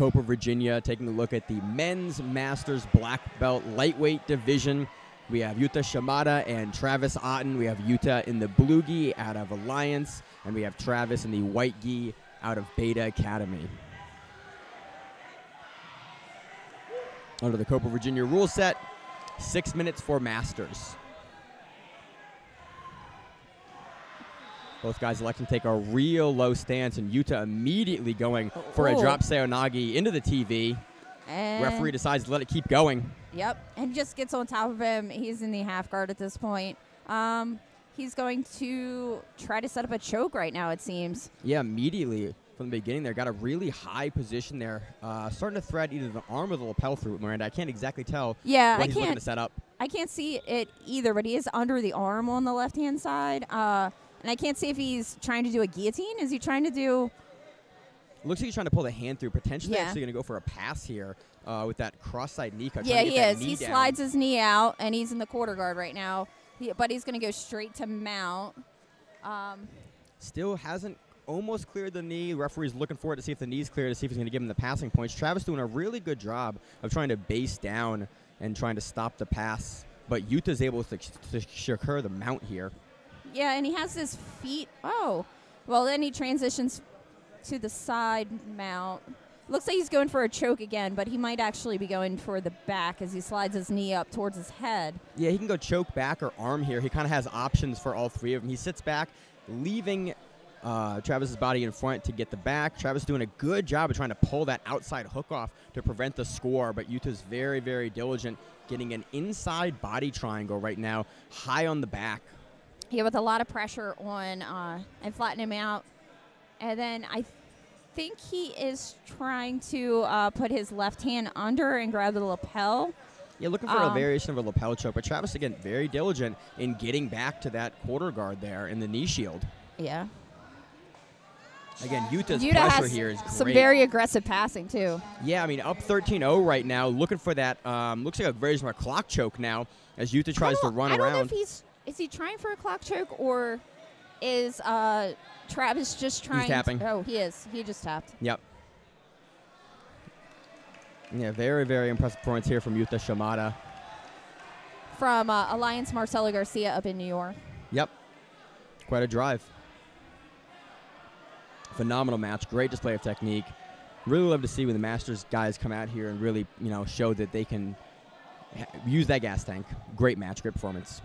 Copa Virginia, taking a look at the men's Masters black belt lightweight division. We have Yuta Shimada and Travis Outten. We have Yuta in the blue gi out of Alliance, and we have Travis in the white gi out of Beta Academy. Under the Copa Virginia rule set, six minutes for Masters. Both guys electing to take a real low stance, and Yuta immediately going for a Oh. drop seoi nage into the TV. And Referee decides to let it keep going. Yep, and just gets on top of him. He's in the half guard at this point. Um, he's going to try to set up a choke right now. It seems. Yeah, immediately from the beginning there, got a really high position there. Uh, starting to thread either the arm or the lapel through it, Miranda. I can't exactly tell Yeah, what I he's looking to can't. set up. I can't see it either, but he is under the arm on the left hand side. Uh, and I can't see if he's trying to do a guillotine. Is he trying to do? Looks like he's trying to pull the hand through. Potentially Yeah. actually going to go for a pass here uh, with that cross-side knee cut. yeah, he is. He down. slides his knee out, and he's in the quarter guard right now. He, but he's going to go straight to mount. Um, Still hasn't almost cleared the knee. Referee's looking for it to see if the knee's clear to see if he's going to give him the passing points. Travis doing a really good job of trying to base down and trying to stop the pass. But Yuta's able to, to secure the mount here. Yeah, and he has his feet. Oh, well, then he transitions to the side mount. Looks like he's going for a choke again, but he might actually be going for the back as he slides his knee up towards his head. Yeah, he can go choke back or arm here. He kind of has options for all three of them. He sits back, leaving uh, Travis's body in front to get the back. Travis doing a good job of trying to pull that outside hook off to prevent the score, but Yuta's very, very diligent, getting an inside body triangle right now, high on the back. Yeah, with a lot of pressure on uh, and flatten him out. And then I think he is trying to uh, put his left hand under and grab the lapel. Yeah, looking for a Um, variation of a lapel choke, but Travis again very diligent in getting back to that quarter guard there in the knee shield. Yeah. Again, Yuta's Yuta pressure here is great. some very aggressive passing, too. Yeah, I mean, up 13-0 right now, looking for that. Um, looks like a version of a clock choke now as Yuta tries to run I don't know around. if he's is he trying for a clock choke or is uh, Travis just trying? He's tapping. oh, he is. He just tapped. Yep. Yeah, very, very impressive performance here from Yuta Shimada. From uh, Alliance Marcelo Garcia up in New York. Yep. Quite a drive. Phenomenal match. Great display of technique. Really love to see when the Masters guys come out here and really, you know, show that they can ha- use that gas tank. Great match. Great performance.